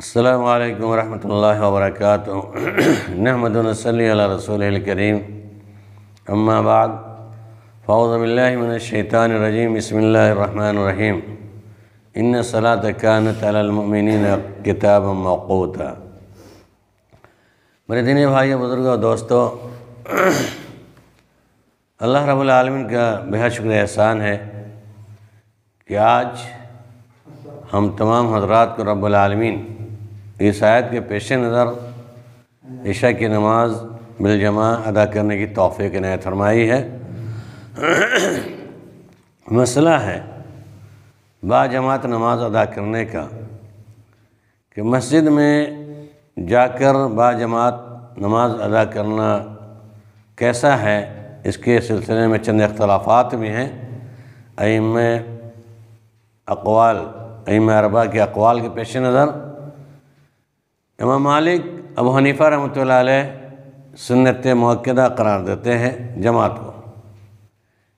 अल्लाम वरहमल वर्क नहमदनसली रसूल करीम अम्माबाद फ़ौज़बिल्लिनशैतानरजीम बसमीम इन सलात कान तलमिन किताब मौकूता मेरे दिन भाई बुज़ुर्ग और दोस्तों, अल्लाह रबालमीन का बेहद शुक्र एहसान है कि आज हम तमाम हजरात को रबालमीन इस आयत के पेश नज़र ईशा की नमाज़ बिलजमा अदा करने की तोफ़ी इनायत फरमाई है। मसला है बाजमात नमाज़ अदा करने का कि मस्जिद में जाकर बाजमात नमाज़ अदा करना कैसा है, इसके सिलसिले में चंद अख्तलाफ़ात भी हैं। अम अकवाल अम अरबा के अकवाल के पेश नज़र इमाम मालिक, अबू हनीफ़ा रहमत सुन्नत मक्दा करार देते हैं जमात को।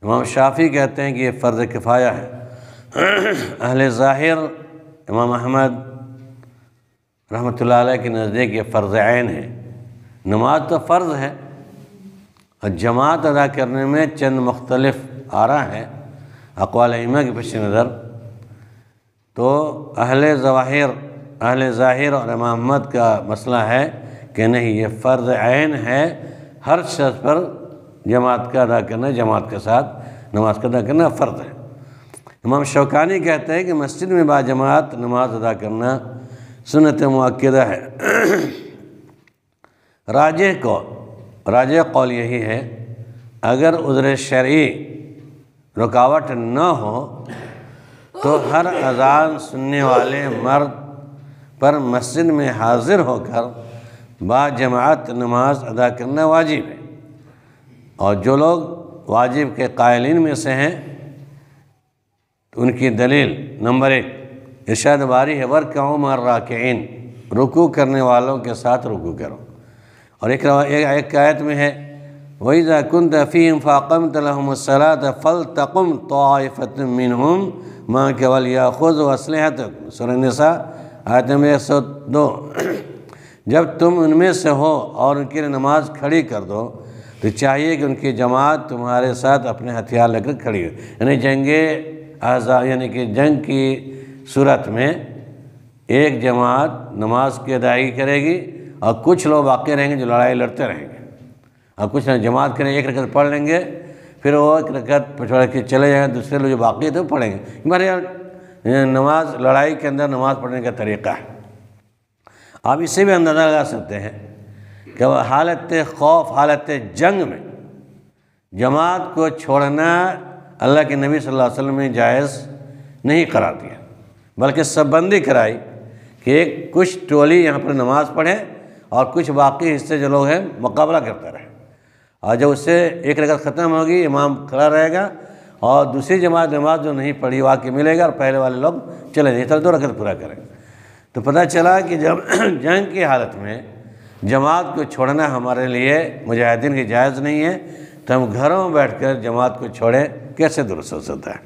इमाम शाफ़ी कहते हैं कि ये फ़र्ज़ किफ़ाया है। अहल ज़ाहिर, इमाम अहमद रहमत के नज़दीक ये फ़र्ज़ आन है। नमाज़ तो फ़र्ज़ है, और जमात अदा करने में चंद मुख्तलफ आ रहा है। अकवाल इमा के पेश नज़र तो अहल ज़वाहिर अहल ज़ाहिर और अहमद का मसला है कि नहीं, ये फ़र्ज़ आन है। हर शख्स पर जमात का अदा करना, जमात के साथ नमाज़ का अदा करना फ़र्ज़ है। इमाम शौकानी कहते हैं कि मस्जिद में बाजमात नमाज़ अदा करना सुनत मक्दा है। राज को, राज कौल यही है, अगर उधर शर्य रुकावट न हो तो हर अजान सुनने वाले मर्द पर मस्जिद में हाजिर होकर बाजमात नमाज़ अदा करना वाजिब है। और जो लोग वाजिब के कायलिन में से हैं तो उनकी दलील नंबर एक, इर्शाद बारी है वर्क मार राकिन रुकू करने वालों के साथ रुकू करो। और एक एक में है वही ज़ाकुन फ़ीम फ़ाकम तलहमसलात फ़ल तकुम तोफ़त मिनहम, माँ केवल या खुद असलहत सुरसा आयत में एक सौ दो। जब तुम उनमें से हो और उनके लिए नमाज़ खड़ी कर दो तो चाहिए कि उनकी जमात तुम्हारे साथ अपने हथियार लेकर खड़ी हो। यानी जंगे आज़ा, यानी कि जंग की सूरत में एक जमात नमाज़ की अदायगी करेगी और कुछ लोग बाकी रहेंगे जो लड़ाई लड़ते रहेंगे। और कुछ जमात करेंगे एक रकत पढ़ लेंगे, फिर वो एक रकत छोड़ के चले जाएँगे दूसरे लोग जो बाकी थे वो पढ़ेंगे। हमारे यहाँ नमाज़, लड़ाई के अंदर नमाज़ पढ़ने का तरीक़ा है। आप इससे भी अंदाज़ा लगा सकते हैं कि वह हालत खौफ हालत जंग में जमात को छोड़ना अल्लाह के नबी सल्लल्लाहु अलैहि वसल्लम ने जायज़ नहीं करार दिया। बल्कि सबबंदी कराई कि एक कुछ टोली यहाँ पर नमाज़ पढ़े और कुछ बाकी हिस्से जो लोग हैं, मुकाबला करते रहे। और जब उससे एक रकत ख़त्म होगी, इमाम खड़ा रहेगा और दूसरी जमात, नमाज़ जो नहीं पढ़ी वाक़ मिलेगा और पहले वाले लोग चले जाए दो रकत पूरा करेंगे। तो पता चला कि जब जंग की हालत में जमात को छोड़ना हमारे लिए मुजाहिदीन की जायज़ नहीं है तो हम घरों में बैठ कर जमात को छोड़ें, कैसे दुरुस्त हो सकता है?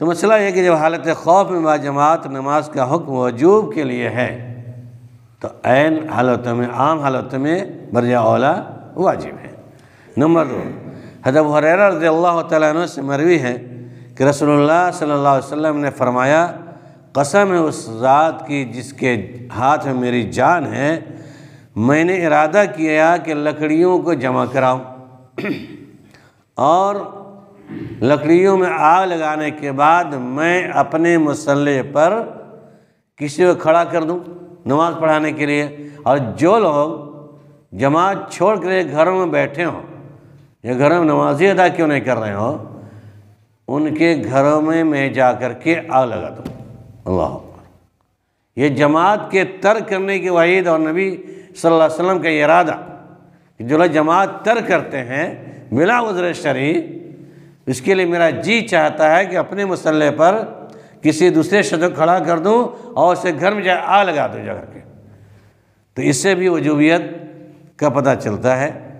तो मसला यह कि जब हालत खौफ में जमात, नमाज़ का हुक्म वजूब के लिए है तो ऐन हालतों में, आम हालतों में बरजा ओला वाजिब है। नंबर दो हजब हरेरा रज़ी अल्लाह से मरवी है कि रसोल्ला सल्ला वसल्लम ने फरमाया, कसम है उस ज़ात की जिसके हाथ में मेरी जान है, मैंने इरादा किया कि लकड़ियों को जमा कराऊं। और लकड़ियों में आग लगाने के बाद मैं अपने मसल्ले पर किसी को खड़ा कर दूँ नमाज़ पढ़ाने के लिए। और जो लोग जमात छोड़ कर घरों में बैठे हों या घरों में नमाज़ अदा क्यों नहीं कर रहे हो? उनके घरों में मैं जा कर के आग लगा दूँ। अल्लाह ये जमात के तर्क करने की वाहिद और नबी सल्लल्लाहु अलैहि वसल्लम का इरादा कि जो लोग जमात तर्क करते हैं, मिला उजर शरी इसके लिए मेरा जी चाहता है कि अपने मसल्ले पर किसी दूसरे को खड़ा कर दूँ और उसे घर में जाए आग लगा दूँ जगह के। तो इससे भी वजूबियत का पता चलता है।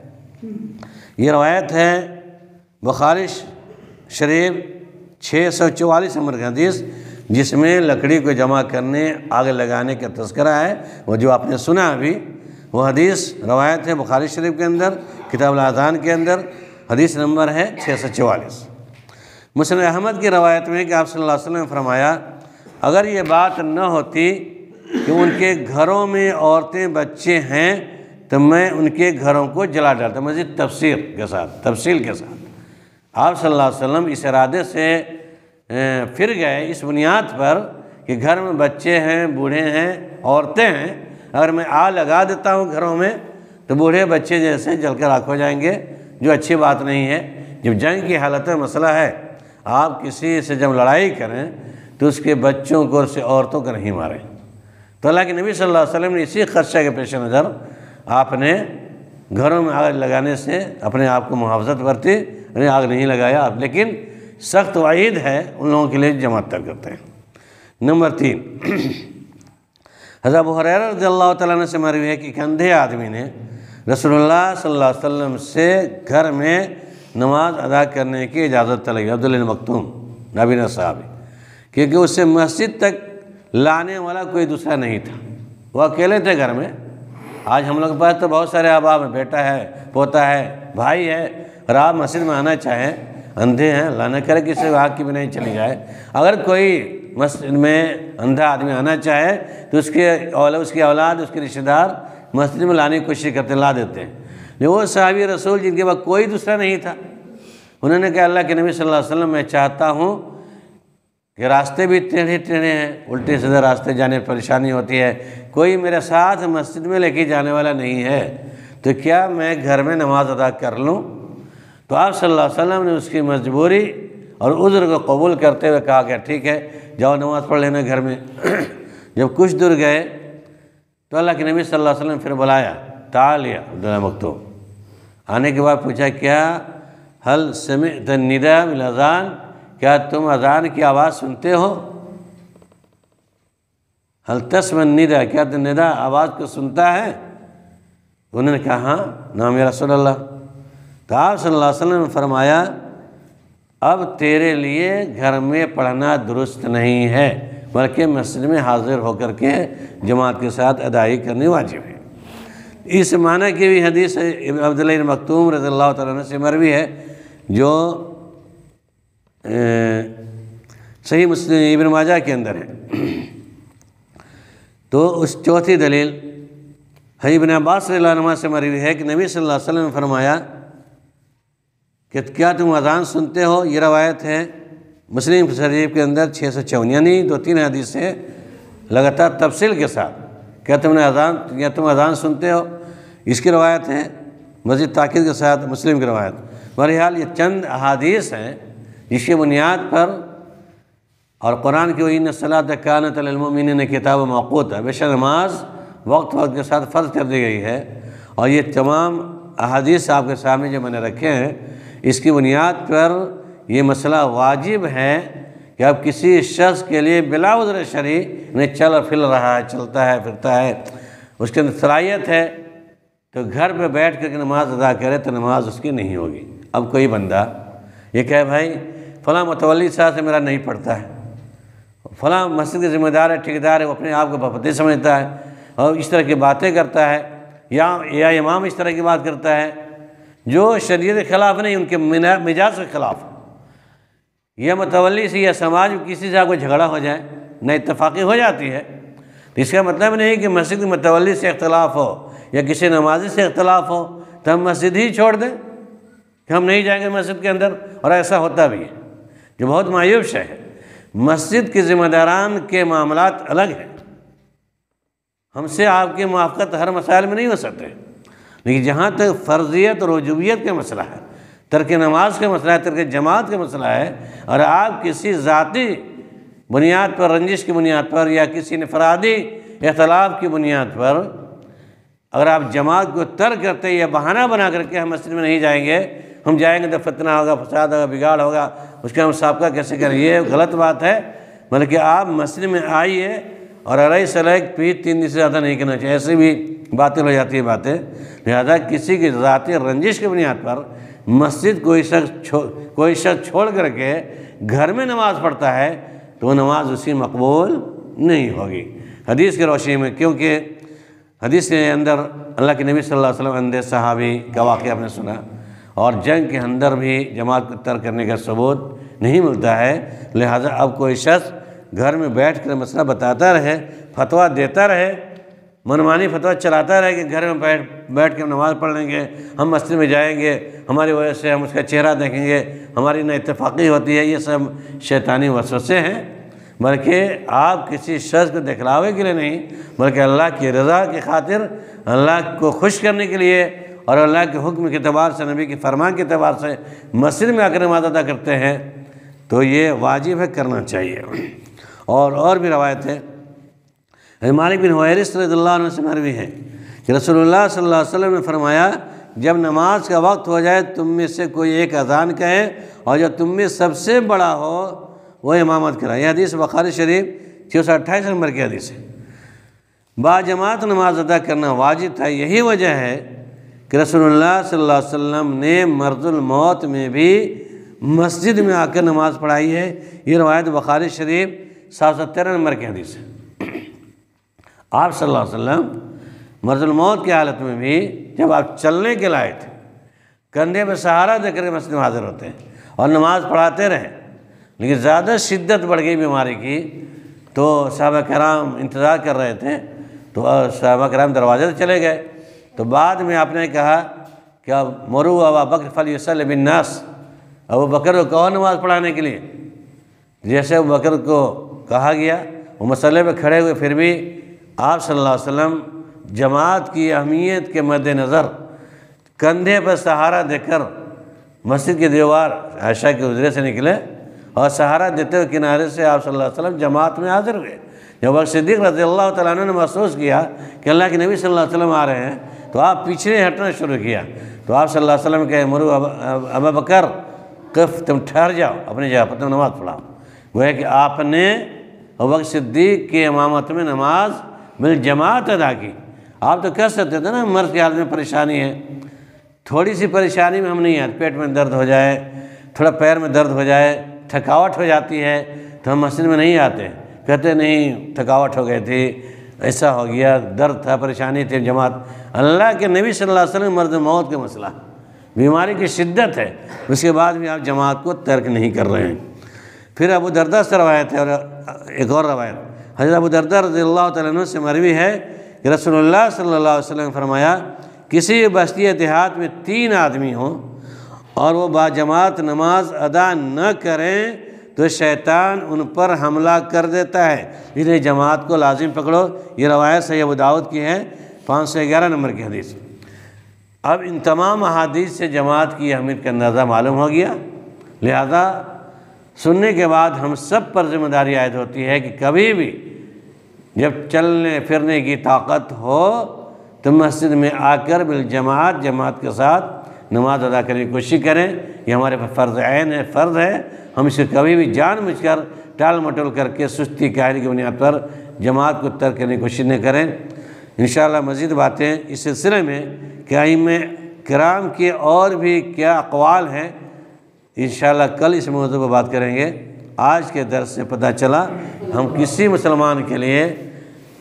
ये रवायत है बखारिश शरीफ छः सौ चवालीस नंबर का हदीस, जिसमें लकड़ी को जमा करने, आग लगाने का तस्करा है। वो जो आपने सुना अभी, वो हदीस रवायत है बुखारी शरीफ के अंदर किताब आज़ान के अंदर, हदीस नंबर है छः सौ चवालीस। मुस्लिम अहमद की रवायत में कि आप सल्लल्लाहु अलैहि वसल्लम ने फरमाया, अगर ये बात न होती कि उनके घरों में औरतें बच्चे हैं तो मैं उनके घरों को जला डालता मजीद तफसीर के साथ, तफसील के साथ। आप सल्लल्लाहु अलैहि वसल्लम इस इरादे से फिर गए, इस बुनियाद पर कि घर में बच्चे हैं, बूढ़े हैं, औरतें हैं, अगर मैं आ लगा देता हूँ घरों में तो बूढ़े बच्चे जैसे जलकर आँख हो जाएँगे, जो अच्छी बात नहीं है। जब जंग की हालत में मसला है, आप किसी से जब लड़ाई करें तो उसके बच्चों को उससे औरतों को नहीं मारें। तो अल्लाह के नबी सल्लल्लाहु अलैहि वसल्लम ने इसी खर्चे के पेश नज़र आपने घरों में आग लगाने से अपने आप को मुहावजत बरती उन्हें आग नहीं लगाया आप। लेकिन सख्त वाहिद है, उन लोगों के लिए जमात तर करते हैं। नंबर तीन। हज़रत हुरैर रज़ी तआला से मरवी है कि एक अंधे आदमी ने रसोल्ला अलैहि से घर में नमाज़ अदा करने की इजाज़त तलाई। अब्दुल मखतूम नबीना साहब। क्योंकि उससे मस्जिद तक लाने वाला कोई दूसरा नहीं था। वो अकेले थे घर में। आज हम लोग के पास तो बहुत सारे अबाब हैं, बेटा है, पोता है, भाई है। और आप मस्जिद में आना चाहें, अंधे हैं लाना करे, किसी आग की भी नहीं चली जाए। अगर कोई मस्जिद में अंधा आदमी आना चाहे तो उसके औल, उसकी औलाद, उसके रिश्तेदार मस्जिद में लाने की कोशिश करते ला देते हैं। लेकिन वो साहबी रसूल जिनके पास कोई दूसरा नहीं था, उन्होंने कहा, अल्लाह के नबी सल्लल्लाहु अलैहि वसल्लम, मैं चाहता हूँ कि रास्ते भी टेढ़े टेढ़े हैं, उल्टे सीधे रास्ते जाने परेशानी होती है। कोई मेरे साथ मस्जिद में लेके जाने वाला नहीं है। तो क्या मैं घर में नमाज़ अदा कर लूँ? तो आप सल्लल्लाहु अलैहि वसल्लम ने उसकी मजबूरी और उज़्र को कबूल करते हुए कहा कि ठीक है, जाओ नमाज़ पढ़ लेना घर में। जब कुछ दूर गए तो अल्लाह के नबी सल्लल्लाहु अलैहि वसल्लम फिर बुलाया तालिया अब्दुल्ला मकतूम। आने के बाद पूछा, क्या हल समित निदा अजान क्या तुम अजान की आवाज़ सुनते हो? हल तस्म निदा, क्या तुम निदा आवाज़ को सुनता है? उन्होंने कहा हाँ नाम रसोल्ला तो आप सल्लल्लाहु ने फरमाया, अब तेरे लिए घर में पढ़ना दुरुस्त नहीं है, बल्कि मस्जिद में हाजिर होकर के जमात के साथ अदाई करनी वाजिब है। इस माना की भी हदीस अब्दुल्ला मखतूम रज़ी अल्लाह से मरवी है, जो सही मुस्लिम इबन माजा के अंदर है। तो उस चौथी दलील है इबन अब्बास नमा से मरवी है कि नबी सल्लल्लाहु अलैहि वसल्लम ने फरमाया कि क्या तुम अजान सुनते हो? ये रवायत है, मुस्लिम शरीफ के अंदर छः सौ चौवन यानी दो तीन हदीस लगातार तफसील के साथ, क्या तुमने अजान, या तुम अजान सुनते हो? इसकी रवायत है, मस्जिद ताकिद के साथ मुस्लिम की रवायत। बहरहाल ये चंद अहादीस हैं जिसकी बुनियाद पर और कुरान की इन सलात कान तलमिन ने किताब मौकूत है। बेश नमाज़ वक्त वक्त के साथ फ़र्ज़ कर दी गई है। और ये तमाम अहादीस आपके सामने जो मैंने रखे हैं, इसकी बुनियाद पर ये मसला वाजिब है कि अब किसी शख्स के लिए बिला उजर शरी ने चल फिर रहा है, चलता है, फिरता है। उसके अंदर सलाहियत है तो घर पे बैठ कर नमाज़ अदा करे तो नमाज़ उसकी नहीं होगी। अब कोई बंदा ये कहे, भाई फ़लाँ मतवली साहब से मेरा नहीं पड़ता है। फ़लाँ मस्जिद के ज़िम्मेदार है, ठेकेदार है, वो अपने आप को बपति समझता है और इस तरह की बातें करता है या या इमाम इस तरह की बात करता है जो शरीय के ख़िलाफ़ नहीं, उनके मिजाज के ख़िलाफ़। यह मतवली से या समाज में किसी से आपको झगड़ा हो जाए, न इतफाक़ी हो जाती है तो इसका मतलब नहीं कि मस्जिद मतवली से इख्तलाफ हो या किसी नमाजी से इख्तलाफ हो तो हम मस्जिद ही छोड़ दें कि हम नहीं जाएँगे मस्जिद के अंदर, और ऐसा होता भी है। जो बहुत मायूस है। मस्जिद के ज़िम्मेदारान के मामला अलग हैं। हमसे आपकी मुआफ़त हर मसाइल में नहीं हो सकते। लेकिन जहाँ तक फ़र्जियत और वजूबियत का मसला है, तर्क नमाज़ का मसला है, तर्क जमात का मसला है, और आप किसी ज़ाती बुनियाद पर, रंजिश की बुनियाद पर या किसी नफरादी अख्तलाफ की बुनियाद पर अगर आप जमात को तर्क करते या बहाना बना करके हम मस्जिद में नहीं जाएँगे हम जाएँगे तो फतना होगा, फसाद होगा, बिगाड़ होगा। उसका हम सबका कैसे करें? ये गलत बात है। बल्कि आप मस्जिद में आइए और अरई सलैक पीठ तीन दिन से ज़्यादा नहीं करना चाहिए। ऐसे भी बातें हो जाती है बातें। लिहाजा किसी की ज़ाती रंजिश की बुनियाद पर मस्जिद कोई शख्स छो, कोई शख्स छोड़ करके घर में नमाज़ पढ़ता है तो वो नमाज़ उसी मकबूल नहीं होगी। हदीस की रोशनी में, क्योंकि हदीस के अंदर अल्लाह के नबी सल्लल्लाहु अलैहि वसल्लम अंधे सहाबी का वाक़ आपने सुना। और जंग के अंदर भी जमात को तर्क करने का सबूत नहीं मिलता है। लिहाजा अब कोई शख्स घर में बैठ कर मसला बताता रहे, फतवा देता रहे, मनमानी फतवा चलाता रहे कि घर में बैठ बैठ के हम नमाज़ पढ़ लेंगे, हम मस्जिद में जाएँगे, हमारी वजह से हम उसका चेहरा देखेंगे, हमारी न इतफाक़ी होती है, ये सब शैतानी वसवसे हैं। बल्कि आप किसी शख्स को दिखलावे के लिए नहीं, बल्कि अल्लाह की रज़ा की खातिर, अल्लाह को खुश करने के लिए और अल्लाह के हुक्म के अतबार से, नबी के फरमान के अतबार से मस्जिद में आकर नमाज़ अदा करते हैं तो ये वाजिब है करना चाहिए। और और भी रवायत है। मालिक बिन से मरवी है कि रसूलुल्लाह सल्लल्लाहु अलैहि वसल्लम ने फरमाया, जब नमाज़ का वक्त हो जाए, तुम में से कोई एक अजान कहे और जब तुम में सबसे बड़ा हो वो इमामत कराए। यह हदीस बखारी शरीफ छः सौ अट्ठाईस नंबर की हदीस है। बाजमात नमाज़ अदा करना वाजिब था। यही वजह है कि रसोल्ला अलैहि वसल्लम ने मर्जुल मौत में भी मस्जिद में आकर नमाज़ पढ़ाई है। ये रवायत बुखारी शरीफ सात सौ तेरह नंबर की हदीस है। आप सल्लल्लाहु अलैहि वसल्लम मर्जुल मौत की हालत में भी जब आप चलने के लाए थे, कंधे में सहारा देकर मस्जिद में हाजिर होते हैं और नमाज़ पढ़ाते रहे, लेकिन ज़्यादा शिद्दत बढ़ गई बीमारी की तो साहब कराम इंतज़ार कर रहे थे तो साहब कराम दरवाजे से चले गए। तो बाद में आपने कहा कि अब मरु अबा बकर फल यूसल अबू बकर को कहो नमाज़ पढ़ाने के लिए? जैसे अबू बकर को कहा गया, वो मसले पे खड़े हुए, फिर भी आप सल्लल्लाहु अलैहि वसल्लम जमात की अहमियत के मद्देनज़र कंधे पर सहारा देकर मस्जिद की दीवार आयशा के उजरे से निकले और सहारा देते हुए किनारे से आप सल्लल्लाहु अलैहि वसल्लम जमात में हाजिर हुए। जब वक्त सिद्दीक रज़ी अल्लाह तला ने महसूस किया कि अल्लाह के नबी सल्लल्लाहु अलैहि वसल्लम आ रहे हैं तो आप पीछे हटना शुरू किया। तो आप सल्लल्लाहु अलैहि वसल्लम के मुरु अब बकर, कफ, तुम ठहर जाओ, अपनी जगह पर तुम नमाज़ पढ़ाओ। वह कि आपने वक्त सिद्दीक की इमामत में नमाज़ मिल जमात अदा की। आप तो कह सकते थे ना, मर्द की हालत में परेशानी है। थोड़ी सी परेशानी में हम नहीं आते पेट में दर्द हो जाए, थोड़ा पैर में दर्द हो जाए, थकावट हो जाती है तो हम मस्जिद में नहीं आते। कहते, नहीं, थकावट हो गई थी ऐसा हो गया, दर्द था, परेशानी थी जमात। अल्लाह के नबी सल्लल्लाहु अलैहि वसल्लम मर्द मौत का मसला। बीमारी की शिद्दत है, उसके बाद भी आप जमात को तर्क नहीं कर रहे हैं। फिर अबू दरदा से रवायत है, और एक और रवायत। हज़रत अबू दरदा रज़ी अल्लाह से मरवी है कि रसोल्ला सल्ला वसम फरमाया, किसी भी बस्ती देहात में तीन आदमी हों और वो बाजमात नमाज़ अदा न करें तो शैतान उन पर हमला कर देता है। इसलिए जमात को लाजिम पकड़ो। ये रवायत सही अबू दाऊद की है, पाँच सौ ग्यारह नंबर की हदीस। अब इन तमाम अहादीस से जमात की अहमियत का अंदाज़ा मालूम हो गया। लिहाजा सुनने के बाद हम सब पर ज़िम्मेदारी आयद होती है कि कभी भी जब चलने फिरने की ताकत हो तो मस्जिद में आकर बिल जमात जमात के साथ नमाज़ अदा करने की कोशिश करें। ये हमारे फ़र्ज़ आन है, फ़र्ज़ है। हम इसे कभी भी जान बुझ कर टाल मटोल करके सुस्ती कायद की बुनियाद पर जमात को तर्क करने की कोशिश न करें। इन मज़ीद बातें इस सिलसिले में क्या में कराम के और भी क्या अकवाल हैं इन कल इस मौजू पर बात करेंगे। आज के दर्स से पता चला, हम किसी मुसलमान के लिए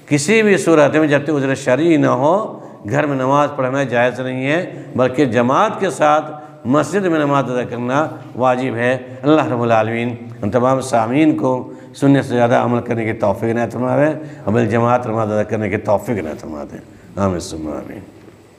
किसी भी सूरत में जब तक उजर शरी ना हो, घर में नमाज़ पढ़ना जायज़ नहीं है, बल्कि जमात के साथ मस्जिद में नमाज़ अदा करना वाजिब है। अल्लाह रबालमीन तमाम सामीन को सुनने से ज़्यादा अमल करने की तोफ़ी न फरमावे अमल जमात नमाज़ अदा करने की तोफ़ी न फरमा दें आमीन।